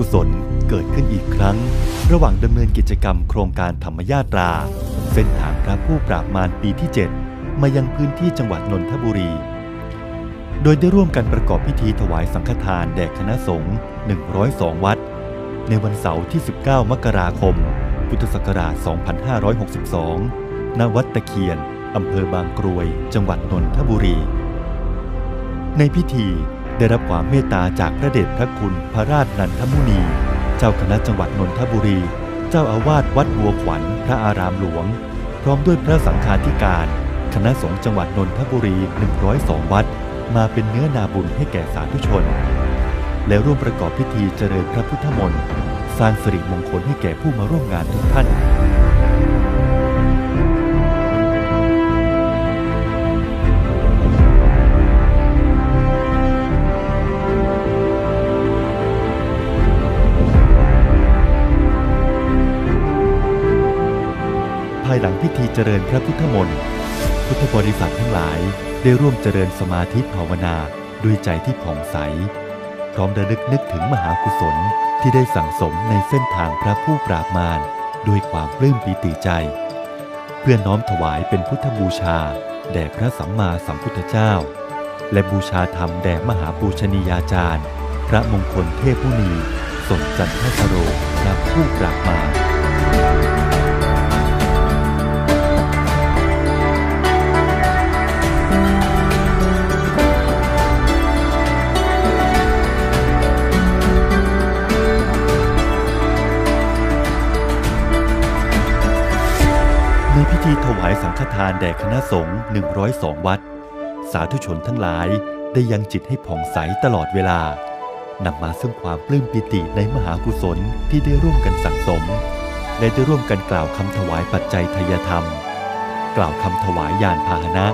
บุญมหากุศลเกิดขึ้นอีกครั้ง ระหว่างดำเนินกิจกรรมโครงการธรรมญาตรา เส้นทางพระผู้ปราบมารปีที่ 7 มายังพื้นที่จังหวัดนนทบุรี โดยได้ร่วมกันประกอบพิธีถวายสังฆทานแด่คณะสงฆ์102 วัด ในวันเสาร์ที่ 19 มกราคม พุทธศักราช 2562 ณ วัดตะเคียนอำเภอบางกรวย จังหวัดนนทบุรี ในพิธี ได้รับความเมตตาจากพระเดชพระคุณพระราชนันทมุนี เจ้าคณะจังหวัดนนทบุรี เจ้าอาวาสวัดบัวขวัญพระอารามหลวง พร้อมด้วยพระสังฆาธิการ คณะสงฆ์จังหวัดนนทบุรี 102 วัด มาเป็นเนื้อนาบุญให้แก่สาธุชน และร่วมประกอบพิธีเจริญพระพุทธมนต์ สร้างสิริมงคลให้แก่ผู้มาร่วมงานทุกท่าน พิธีเจริญพระพุทธมนต์ พุทธบริษัททั้งหลายได้ร่วมเจริญสมาธิภาวนาด้วยใจที่ผ่องใส พร้อมระลึกนึกถึงมหากุศลที่ได้สั่งสมในเส้นทางพระผู้ปราบมารด้วยความปลื้มปีติใจ เพื่อน้อมถวายเป็นพุทธบูชา แด่พระสัมมาสัมพุทธเจ้า และบูชาธรรมแด่มหาปูชนียาจารย์ พระมงคลเทพมุนีสมจันทสโรพระผู้ปราบมาร ธีถวายสังฆทานแด่คณะสงฆ์102 วัด สาธุชนทั้งหลายได้ยังจิตให้ผ่องใสตลอดเวลานำมาซึ่งความปลื้มปิติในมหากุศลที่ได้ร่วมกันสั่งสม และได้ร่วมกันกล่าวคำถวายปัจจัยทายธรรม กล่าวคำถวายยานพาหนะ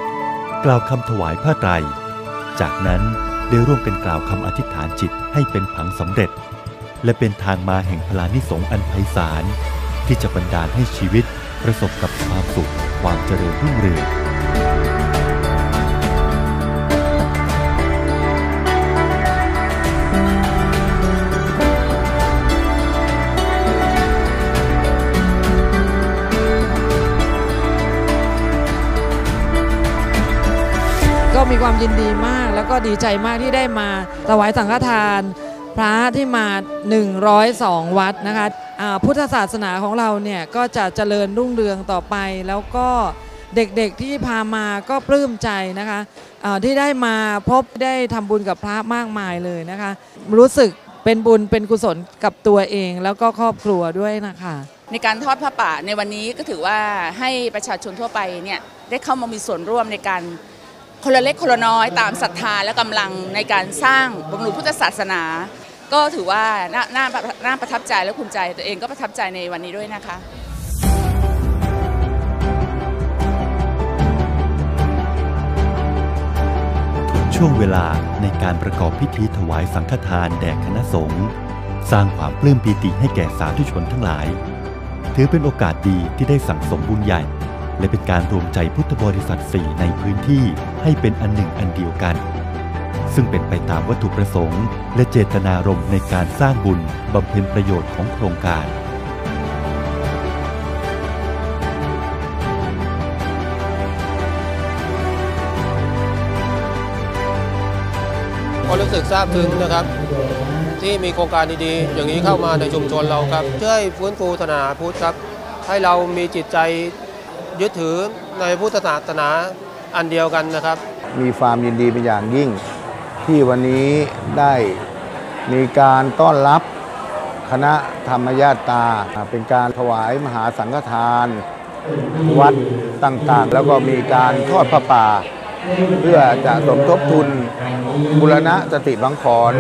กล่าวคำถวายผ้าไตร จากนั้นได้ร่วมกันกล่าวคำอธิษฐานจิตให้เป็นผังสำเร็จ และเป็นทางมาแห่งพลานิสงส์อันไพศาลที่จะบันดาลให้ชีวิต ประสบกับความสุขความเจริญรุ่งเรืองก็มีความยินดีมากแล้วก็ดีใจมากที่ได้มาถวายสังฆทาน พระที่มา 102 วัดนะคะอ่าพุทธศาสนาของเราเนี่ยก็จะเจริญรุ่งเรืองต่อไป แล้วก็เด็กๆที่พามาก็ปลื้มใจนะคะอ่าที่ได้มาพบได้ทำบุญกับพระมากมายเลยนะคะ รู้สึกเป็นบุญเป็นกุศลกับตัวเองแล้วก็ครอบครัวด้วยนะคะ ในการทอดผ้าป่าในวันนี้ก็ถือว่าให้ประชาชนทั่วไปเนี่ยได้เข้ามามีส่วนร่วมในการคนละเล็กคนละน้อยตามศรัทธาและกำลังในการสร้างบำรุงพุทธศาสนา ก็ถือว่าน่าน่าน่าประทับใจและภูมิใจตัวเองก็ประทับใจในวันนี้ด้วยนะคะทุกช่วงเวลาในการประกอบพิธีถวายสังฆทานแด่คณะสงฆ์สร้างความปลื้มปีติให้แก่สาธุชนทั้งหลาย ถือเป็นโอกาสดีที่ได้สั่งสมบุญใหญ่ และเป็นการรวมใจพุทธบริษัทสี่ในพื้นที่ให้เป็นอันหนึ่งอันเดียวกัน ซึ่งเป็นไปตามวัตถุประสงค์ และเจตนารมณ์ในการสร้างบุญบำเพ็ญประโยชน์ของโครงการ ก็รู้สึกซาบซึ้งนะครับ ที่มีโครงการดีๆ อย่างนี้เข้ามาในชุมชนเราครับ ช่วยฟื้นฟูศาสนาพุทธครับ ให้เรามีจิตใจยึดถือในพุทธศาสนาอันเดียวกันนะครับ มีความยินดีเป็นอย่างยิ่ง ที่วันนี้ได้มีการต้อนรับคณะธรรมญาตา เป็นการถวายมหาสังฆทาน วัดต่างๆ แล้วก็มีการทอดพระป่า เพื่อจะสมทบทุนบุรณะสติบังขอน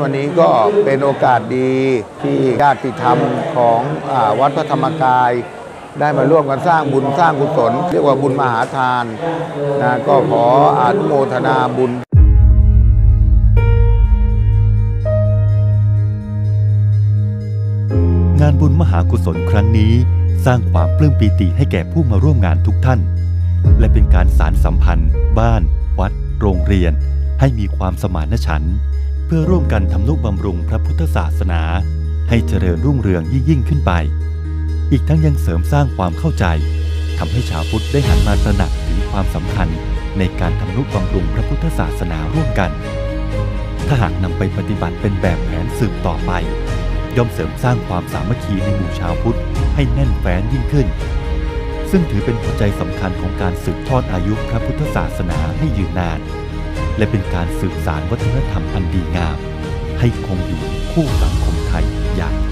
วันนี้ก็เป็นโอกาสดีที่ญาติธรรมของอวัดพระธรรมกาย ได้มาร่วมกันสร้างบุญสร้างกุศล เรียกว่าบุญมหาทานนะก็ขออนุโมทนาบุญานบุญมหากุศลครั้งนี้ สร้างความปลื้มปีติให้แก่ผู้มาร่วมงานทุกท่าน และเป็นการสารสัมพันธ์ บ้าน วัด โรงเรียน ให้มีความสมานฉันท์เพื่อร่วมกันทำนุบำรุงพระพุทธศาสนา ให้เจริญรุ่งเรืองยิ่งยิ่งขึ้นไป อีกทั้งยังเสริมสร้างความเข้าใจทำให้ชาวพุทธได้หันมาตระหนักถึงความสำคัญในการทำนุบำรุงพระพุทธศาสนาร่วมกัน ถ้าหากนำไปปฏิบัติเป็นแบบแผนสืบต่อไป ย่อมเสริมสร้างความสามัคคีในหมู่ชาวพุทธให้แน่นแฟ้นยิ่งขึ้น ซึ่งถือเป็นหัวใจสำคัญของการสืบทอดอายุพระพุทธศาสนาให้ยืนนาน และเป็นการสืบสารวัฒนธรรมอันดีงาม ให้คงอยู่คู่สังคมไทยอย่างย